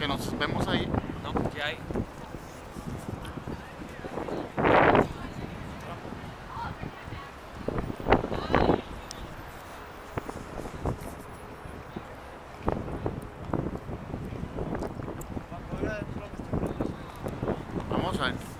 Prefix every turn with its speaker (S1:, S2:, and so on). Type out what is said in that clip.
S1: que nos vemos ahí.
S2: No, pues, ¿qué hay?
S1: Vamos a ver.